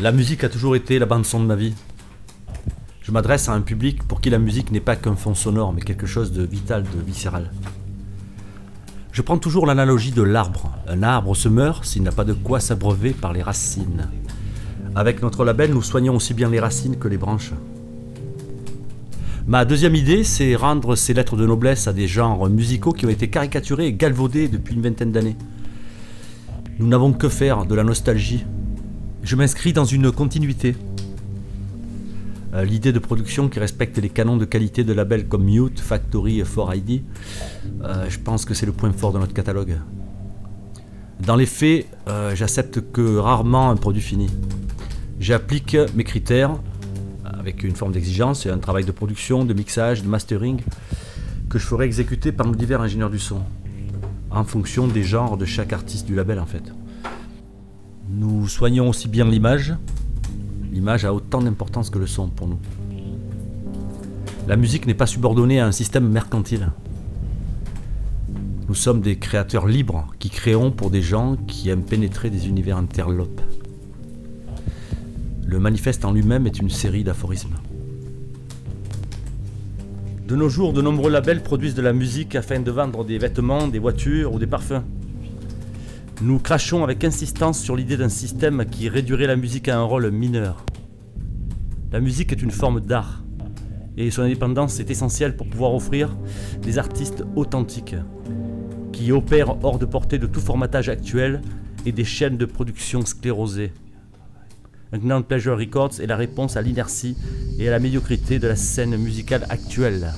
La musique a toujours été la bande-son de ma vie. Je m'adresse à un public pour qui la musique n'est pas qu'un fond sonore, mais quelque chose de vital, de viscéral. Je prends toujours l'analogie de l'arbre. Un arbre se meurt s'il n'a pas de quoi s'abreuver par les racines. Avec notre label, nous soignons aussi bien les racines que les branches. Ma deuxième idée, c'est rendre ces lettres de noblesse à des genres musicaux qui ont été caricaturés et galvaudés depuis une vingtaine d'années. Nous n'avons que faire de la nostalgie. Je m'inscris dans une continuité. Euh, L'idée de production qui respecte les canons de qualité de labels comme Mute, Factory et 4ID, euh, je pense que c'est le point fort de notre catalogue. Dans les faits, euh, j'accepte que rarement un produit fini. J'applique mes critères avec une forme d'exigence et un travail de production, de mixage, de mastering que je ferai exécuter par nos divers ingénieurs du son en fonction des genres de chaque artiste du label en fait. Nous soignons aussi bien l'image. L'image a autant d'importance que le son pour nous. La musique n'est pas subordonnée à un système mercantile. Nous sommes des créateurs libres qui créons pour des gens qui aiment pénétrer des univers interlopes. Le manifeste en lui-même est une série d'aphorismes. De nos jours, de nombreux labels produisent de la musique afin de vendre des vêtements, des voitures ou des parfums. Nous crachons avec insistance sur l'idée d'un système qui réduirait la musique à un rôle mineur. La musique est une forme d'art et son indépendance est essentielle pour pouvoir offrir des artistes authentiques qui opèrent hors de portée de tout formatage actuel et des chaînes de production sclérosées. Grand Pleasure Records est la réponse à l'inertie et à la médiocrité de la scène musicale actuelle.